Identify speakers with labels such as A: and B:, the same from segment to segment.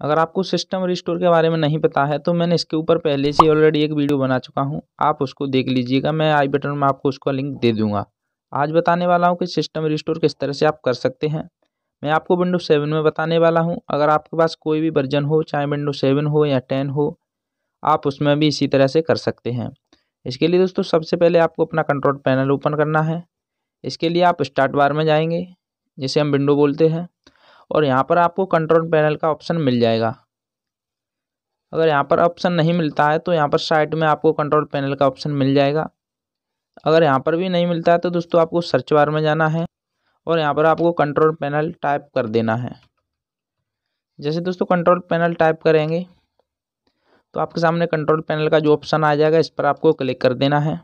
A: अगर आपको system restore के बारे में नहीं पता है तो मैंने इसके ऊपर पहले से ऑलरेडी एक वीडियो बना चुका हूँ। आप उसको देख लीजिएगा, मैं आई बटन में आपको उसका लिंक दे दूँगा। आज बताने वाला हूँ कि सिस्टम रिस्टोर किस तरह से आप कर सकते हैं। मैं आपको विंडो सेवन में बताने वाला हूँ। अगर आपके पास कोई भी वर्जन हो, चाहे विंडो सेवन हो या टेन हो, आप उसमें भी इसी तरह से कर सकते हैं। इसके लिए दोस्तों, सबसे पहले आपको अपना कंट्रोल पैनल ओपन करना है। इसके लिए आप स्टार्ट बार में जाएँगे, जिसे हम विंडो बोलते हैं। और यहाँ पर आपको कंट्रोल पैनल का ऑप्शन मिल जाएगा। अगर यहाँ पर ऑप्शन नहीं मिलता है तो यहाँ पर साइड में आपको कंट्रोल पैनल का ऑप्शन मिल जाएगा। अगर यहाँ पर भी नहीं मिलता है तो दोस्तों आपको सर्च बार में जाना है और यहाँ पर आपको कंट्रोल पैनल टाइप कर देना है। जैसे दोस्तों कंट्रोल पैनल टाइप करेंगे तो आपके सामने कंट्रोल पैनल का जो ऑप्शन आ जाएगा, इस पर आपको क्लिक कर देना है।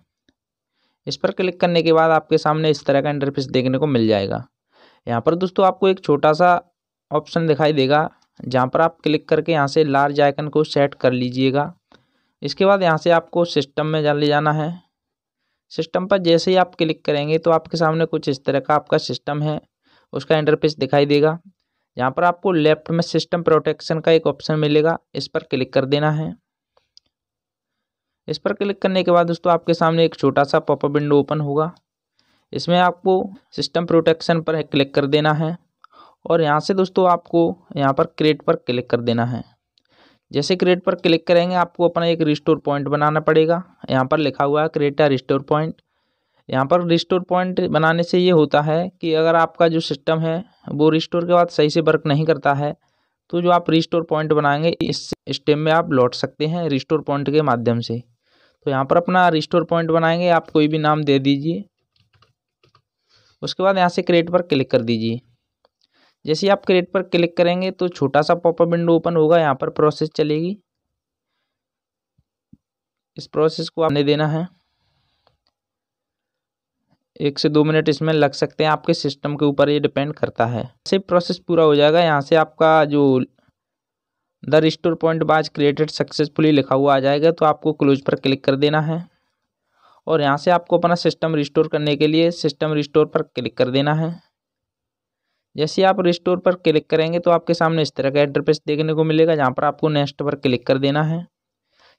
A: इस पर क्लिक करने के बाद आपके सामने इस तरह का इंटरफेस देखने को मिल जाएगा। यहाँ पर दोस्तों आपको एक छोटा सा ऑप्शन दिखाई देगा। जहाँ पर आप क्लिक करके यहाँ से लार्ज आइकन को सेट कर लीजिएगा। इसके बाद यहाँ से आपको सिस्टम में ले जाना है। सिस्टम पर जैसे ही आप क्लिक करेंगे तो आपके सामने कुछ इस तरह का आपका सिस्टम है। उसका इंटरफेस दिखाई देगा। यहाँ पर आपको लेफ़्ट में सिस्टम प्रोटेक्शन का एक ऑप्शन मिलेगा। इस पर क्लिक कर देना है। इस पर क्लिक करने के बाद दोस्तों आपके सामने एक छोटा सा पॉपअप विंडो ओपन होगा। इसमें आपको सिस्टम प्रोटेक्शन पर क्लिक कर देना है। और यहाँ से दोस्तों आपको यहाँ पर क्रिएट पर क्लिक कर देना है। जैसे क्रिएट पर क्लिक करेंगे, आपको अपना एक रिस्टोर पॉइंट बनाना पड़ेगा। यहाँ पर लिखा हुआ है क्रिएट आ रिस्टोर पॉइंट यहाँ पर रिस्टोर पॉइंट बनाने से ये होता है कि अगर आपका जो सिस्टम है, वो रिस्टोर के बाद सही से वर्क नहीं करता है तो जो आप रिस्टोर पॉइंट बनाएँगे, इस स्टेप में आप लौट सकते हैं रिस्टोर पॉइंट के माध्यम से। तो यहाँ पर अपना रिस्टोर पॉइंट बनाएँगे, आप कोई भी नाम दे दीजिए। उसके बाद यहाँ से क्रिएट पर क्लिक कर दीजिए। जैसे आप क्रिएट पर क्लिक करेंगे तो छोटा सा पॉपअप विंडो ओपन होगा, यहाँ पर प्रोसेस चलेगी। इस प्रोसेस को आपने देना है। एक से दो मिनट इसमें लग सकते हैं, आपके सिस्टम के ऊपर ये डिपेंड करता है। से प्रोसेस पूरा हो जाएगा, यहाँ से आपका जो the restore point was created successfully लिखा हुआ आ जाएगा तो आपको क्लोज पर क्लिक कर देना है। और यहाँ से आपको अपना सिस्टम रिस्टोर करने के लिए सिस्टम रिस्टोर पर क्लिक कर देना है। जैसे आप रिस्टोर पर क्लिक करेंगे तो आपके सामने इस तरह का इंटरफेस देखने को मिलेगा, जहाँ पर आपको नेक्स्ट पर क्लिक कर देना है।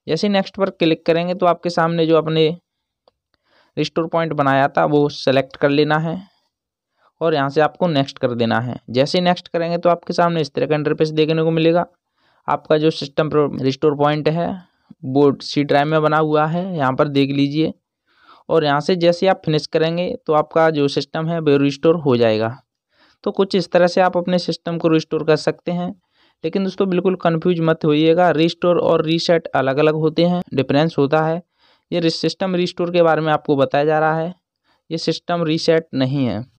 A: जैसे नेक्स्ट पर क्लिक करेंगे तो आपके सामने जो अपने रिस्टोर पॉइंट बनाया था, वो सेलेक्ट कर लेना है और यहाँ से आपको नेक्स्ट कर देना है। जैसे नेक्स्ट करेंगे तो आपके सामने इस तरह का इंटरफेस देखने को मिलेगा। आपका जो सिस्टम रिस्टोर पॉइंट है, वो सी ड्राइव में बना हुआ है, यहाँ पर देख लीजिए। और यहाँ से जैसे आप फिनिश करेंगे तो आपका जो सिस्टम है, वो रिस्टोर हो जाएगा। तो कुछ इस तरह से आप अपने सिस्टम को रिस्टोर कर सकते हैं। लेकिन दोस्तों, बिल्कुल कन्फ्यूज़ मत होइएगा। रिस्टोर और रीसेट अलग अलग होते हैं। डिफरेंस होता है। ये सिस्टम रिस्टोर के बारे में आपको बताया जा रहा है। ये सिस्टम रीसेट नहीं है।